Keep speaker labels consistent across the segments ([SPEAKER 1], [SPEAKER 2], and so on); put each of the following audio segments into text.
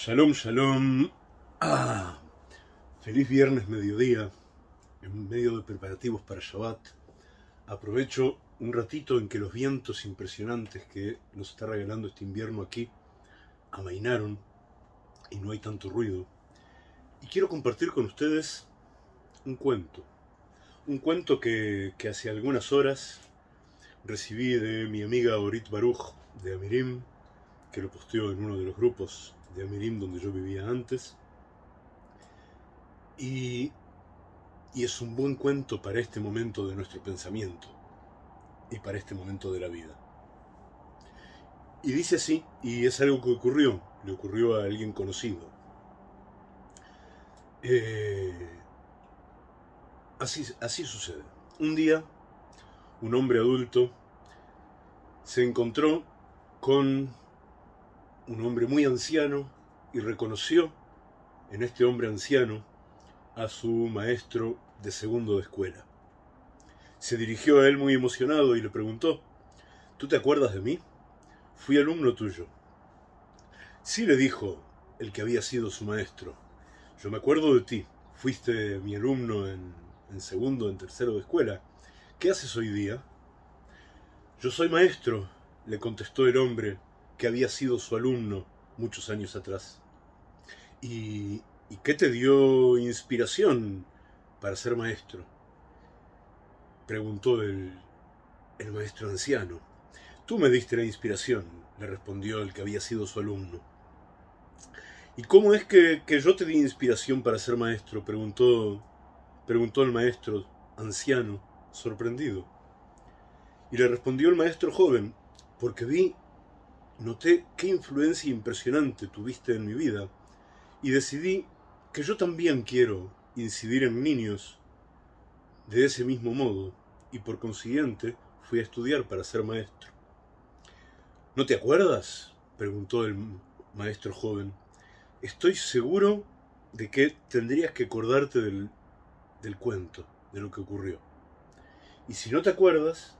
[SPEAKER 1] Shalom, shalom. Ah, feliz viernes mediodía, en medio de preparativos para Shabbat. Aprovecho un ratito en que los vientos impresionantes que nos está regalando este invierno aquí amainaron y no hay tanto ruido. Y quiero compartir con ustedes un cuento. Un cuento que, que hace algunas horas recibí de mi amiga Orit Baruch de Amirim, que lo posteó en uno de los grupos de Amirim donde yo vivía antes. Y, y es un buen cuento para este momento de nuestro pensamiento y para este momento de la vida. Y dice así, y es algo que ocurrió, le ocurrió a alguien conocido. Eh, así, así sucede. Un día, un hombre adulto se encontró con un hombre muy anciano y reconoció en este hombre anciano a su maestro de segundo de escuela. Se dirigió a él muy emocionado y le preguntó, ¿Tú te acuerdas de mí? Fui alumno tuyo. Sí le dijo el que había sido su maestro. Yo me acuerdo de ti. Fuiste mi alumno en, segundo, en tercero de escuela. ¿Qué haces hoy día? Yo soy maestro, le contestó el hombre que había sido su alumno muchos años atrás. ¿Y, ¿y qué te dio inspiración para ser maestro? Preguntó el, el maestro anciano. Tú me diste la inspiración, le respondió el que había sido su alumno. ¿Y cómo es que, que yo te di inspiración para ser maestro? Preguntó, preguntó el maestro anciano, sorprendido. Y le respondió el maestro joven, porque vi, noté qué influencia impresionante tuviste en mi vida y decidí que yo también quiero incidir en niños de ese mismo modo y por consiguiente fui a estudiar para ser maestro. ¿No te acuerdas? preguntó el maestro joven. Estoy seguro de que tendrías que acordarte del, del cuento, de lo que ocurrió. Y si no te acuerdas,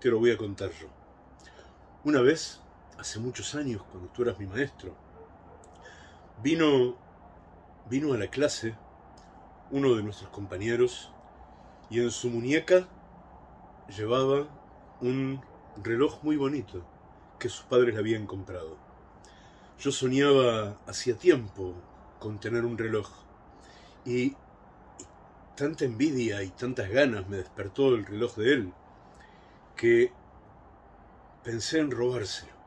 [SPEAKER 1] te lo voy a contar yo. Una vez, hace muchos años, cuando tú eras mi maestro, vino, vino a la clase uno de nuestros compañeros y en su muñeca llevaba un reloj muy bonito que sus padres le habían comprado. Yo soñaba hacía tiempo con tener un reloj y, y tanta envidia y tantas ganas me despertó el reloj de él que pensé en robárselo.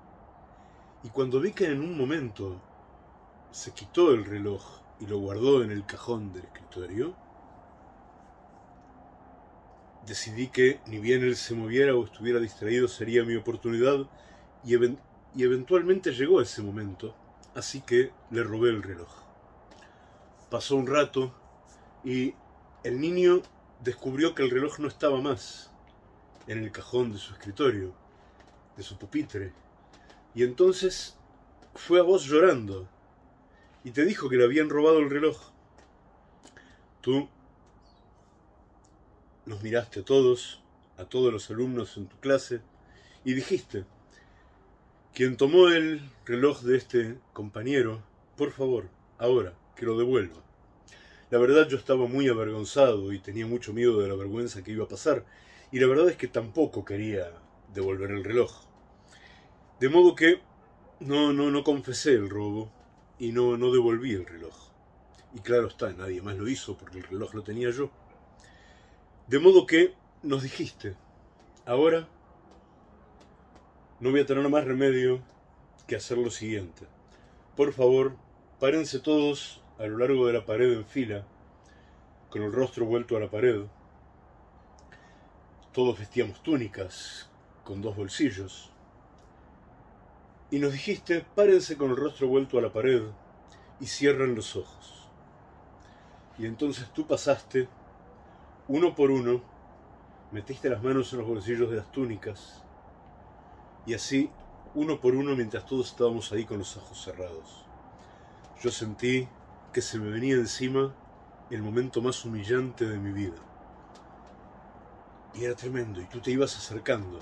[SPEAKER 1] Y cuando vi que en un momento se quitó el reloj y lo guardó en el cajón del escritorio, decidí que ni bien él se moviera o estuviera distraído sería mi oportunidad y, y eventualmente llegó ese momento, así que le robé el reloj. Pasó un rato y el niño descubrió que el reloj no estaba más en el cajón de su escritorio, de su pupitre, y entonces fue a vos llorando y te dijo que le habían robado el reloj. Tú nos miraste a todos, a todos los alumnos en tu clase, y dijiste, quien tomó el reloj de este compañero, por favor, ahora, que lo devuelva. La verdad yo estaba muy avergonzado y tenía mucho miedo de la vergüenza que iba a pasar, y la verdad es que tampoco quería devolver el reloj. De modo que no, no, no confesé el robo y no, no devolví el reloj. Y claro está, nadie más lo hizo porque el reloj lo tenía yo. De modo que nos dijiste, ahora no voy a tener más remedio que hacer lo siguiente. Por favor, párense todos a lo largo de la pared en fila, con el rostro vuelto a la pared. Todos vestíamos túnicas con dos bolsillos. Y nos dijiste, párense con el rostro vuelto a la pared y cierren los ojos. Y entonces tú pasaste, uno por uno, metiste las manos en los bolsillos de las túnicas, y así, uno por uno, mientras todos estábamos ahí con los ojos cerrados. Yo sentí que se me venía encima el momento más humillante de mi vida. Y era tremendo, y tú te ibas acercando.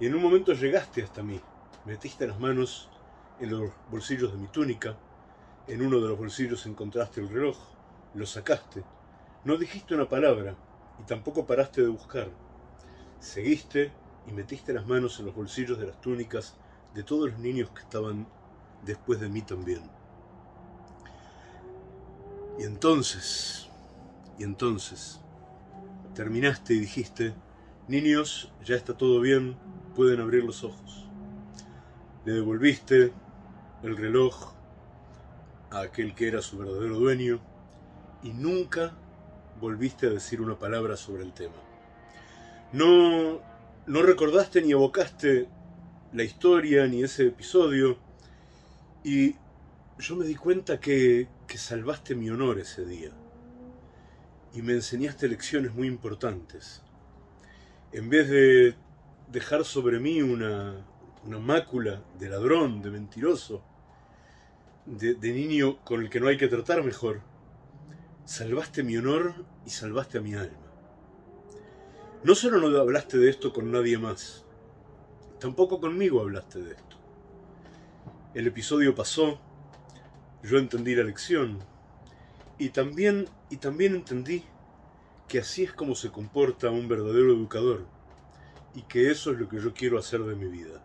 [SPEAKER 1] Y en un momento llegaste hasta mí, metiste las manos en los bolsillos de mi túnica En uno de los bolsillos encontraste el reloj, lo sacaste, no dijiste una palabra y tampoco paraste de buscar. Seguiste y metiste las manos en los bolsillos de las túnicas de todos los niños que estaban después de mí también. Y entonces, y entonces, terminaste y dijiste, niños, ya está todo bien, pueden abrir los ojos. Le devolviste el reloj a aquel que era su verdadero dueño y nunca volviste a decir una palabra sobre el tema. No, no recordaste ni evocaste la historia ni ese episodio y yo me di cuenta que, que salvaste mi honor ese día y me enseñaste lecciones muy importantes. En vez de dejar sobre mí una, una mácula de ladrón, de mentiroso, de, de niño con el que no hay que tratar mejor, salvaste mi honor y salvaste a mi alma. No solo no hablaste de esto con nadie más, tampoco conmigo hablaste de esto. El episodio pasó, yo entendí la lección y también, y también entendí que así es como se comporta un verdadero educador y que eso es lo que yo quiero hacer de mi vida.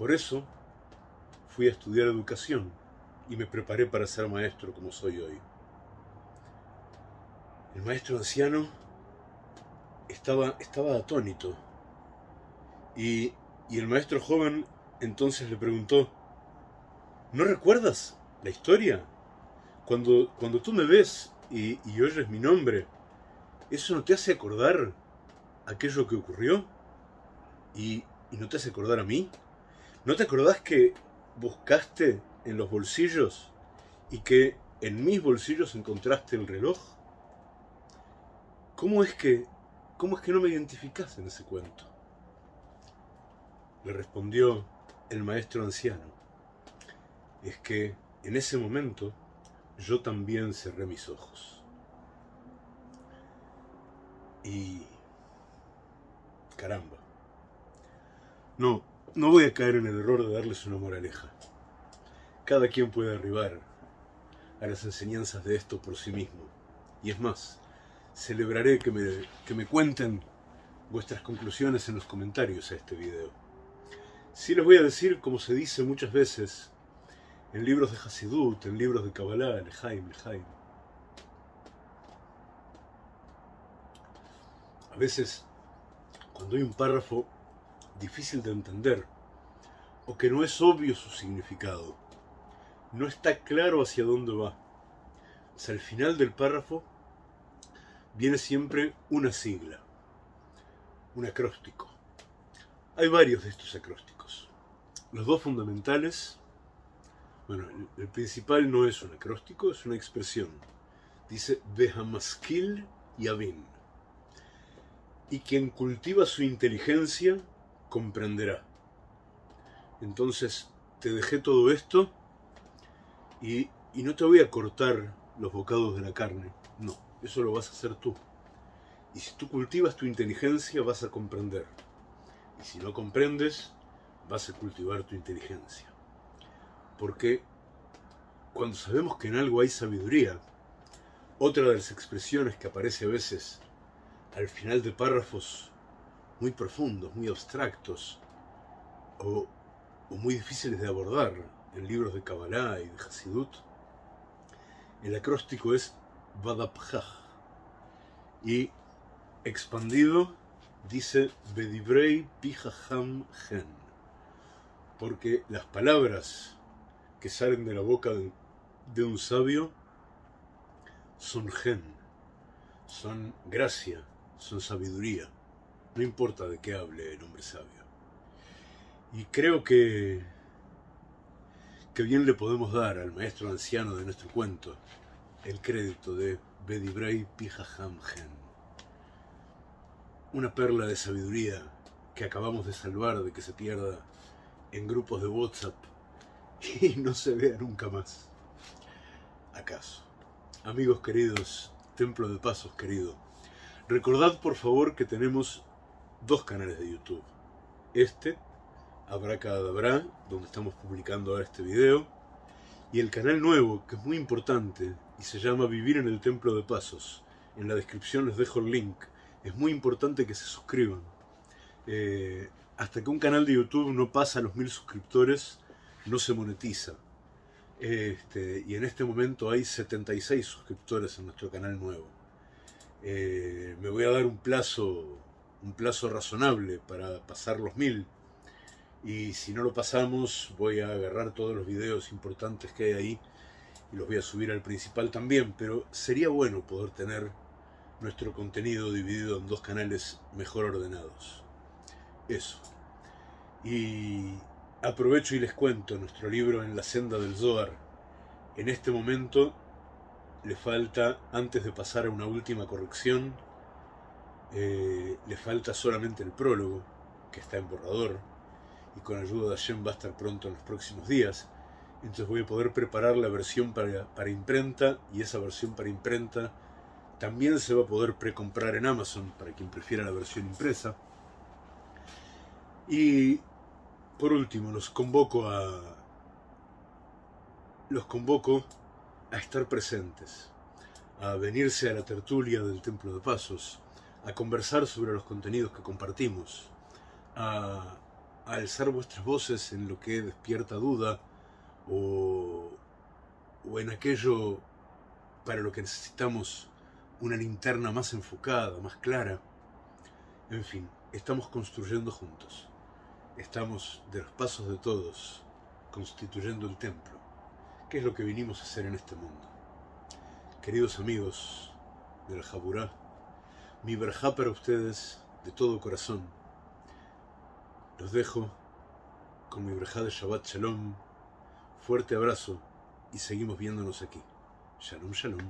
[SPEAKER 1] Por eso fui a estudiar educación y me preparé para ser maestro como soy hoy. El maestro anciano estaba, estaba atónito y, y el maestro joven entonces le preguntó, ¿no recuerdas la historia? Cuando, cuando tú me ves y, y oyes mi nombre, ¿eso no te hace acordar aquello que ocurrió? ¿Y, ¿Y no te hace acordar a mí? ¿No te acordás que buscaste en los bolsillos y que en mis bolsillos encontraste el reloj? ¿Cómo es que, cómo es que no me identificás en ese cuento? Le respondió el maestro anciano. Es que en ese momento yo también cerré mis ojos. Y... Caramba. No, no voy a caer en el error de darles una moraleja. Cada quien puede arribar a las enseñanzas de esto por sí mismo. Y es más, celebraré que me, que me cuenten vuestras conclusiones en los comentarios a este video. Sí les voy a decir, como se dice muchas veces, en libros de Hasidut, en libros de Kabbalah, Lejaim, Lejaim. A veces, cuando hay un párrafo difícil de entender, o que no es obvio su significado, no está claro hacia dónde va, al final del párrafo viene siempre una sigla, un acróstico. Hay varios de estos acrósticos. Los dos fundamentales, bueno, el, principal no es un acróstico, es una expresión. Dice Behamaskil Yavin. Y quien cultiva su inteligencia comprenderá. Entonces, te dejé todo esto y, y no te voy a cortar los bocados de la carne, no eso lo vas a hacer tú. Y si tú cultivas tu inteligencia, vas a comprender. Y si no comprendes, vas a cultivar tu inteligencia. Porque cuando sabemos que en algo hay sabiduría, otra de las expresiones que aparece a veces al final de párrafos muy profundos, muy abstractos, o, muy difíciles de abordar en libros de Kabbalah y de Hasidut, el acróstico es Vadapjaj. Y expandido dice Bedibrei Pijaham Gen. Porque las palabras que salen de la boca de un sabio son gen, son gracia, son sabiduría. No importa de qué hable el hombre sabio. Y creo que, que bien le podemos dar al maestro anciano de nuestro cuento el crédito de Bedibrei Pijahamgen, una perla de sabiduría que acabamos de salvar de que se pierda en grupos de WhatsApp y no se vea nunca más. ¿Acaso? Amigos queridos, Templo de Pasos querido, recordad por favor que tenemos dos canales de YouTube. Este, Abracadabra, donde estamos publicando ahora este video, Y el canal nuevo, que es muy importante, y se llama Vivir en el Templo de Pasos. En la descripción les dejo el link. Es muy importante que se suscriban. Eh, hasta que un canal de YouTube no pasa a los mil suscriptores, no se monetiza. Este, y en este momento hay 76 suscriptores en nuestro canal nuevo. Eh, me voy a dar un plazo, un plazo razonable para pasar los mil. Y si no lo pasamos, voy a agarrar todos los videos importantes que hay ahí y los voy a subir al principal también. Pero sería bueno poder tener nuestro contenido dividido en dos canales mejor ordenados. Eso. Y aprovecho y les cuento nuestro libro En la senda del Zohar. En este momento le falta, antes de pasar a una última corrección, eh, le falta solamente el prólogo, que está en borrador, y con ayuda de Hashem va a estar pronto en los próximos días. Entonces voy a poder preparar la versión para, para imprenta, y esa versión para imprenta también se va a poder precomprar en Amazon para quien prefiera la versión impresa. Y por último, los convoco a los convoco a estar presentes, a venirse a la tertulia del Templo de Pasos, a conversar sobre los contenidos que compartimos, a, alzar vuestras voces en lo que despierta duda o, en aquello para lo que necesitamos una linterna más enfocada, más clara. En fin, estamos construyendo juntos. Estamos de los pasos de todos, constituyendo el templo qué es lo que vinimos a hacer en este mundo. Queridos amigos del Jaburá, mi verjá para ustedes de todo corazón. Los dejo con mi verjá de Shabbat Shalom. Fuerte abrazo y seguimos viéndonos aquí. Shalom, shalom.